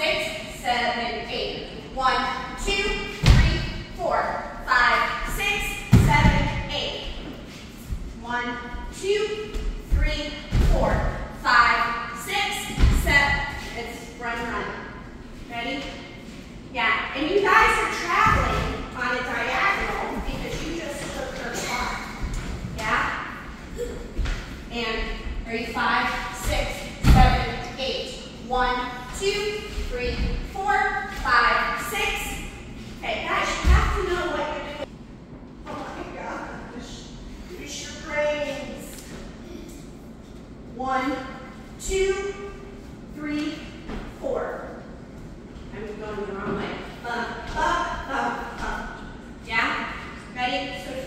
six, seven, eight. One, two, three, four, five, six, seven, eight. One, two, three, four, five, six, seven. It's run, run. Ready? Yeah, and you guys are traveling on a diagonal because you just took her spot. Yeah? And ready? Five, six, seven, eight. One, two, three, four, five, six. Okay, guys, you have to know what you're doing. Oh my gosh. Use your brains. One, two, three, four. I'm going the wrong way. Up, up, up, up. Down. Ready? So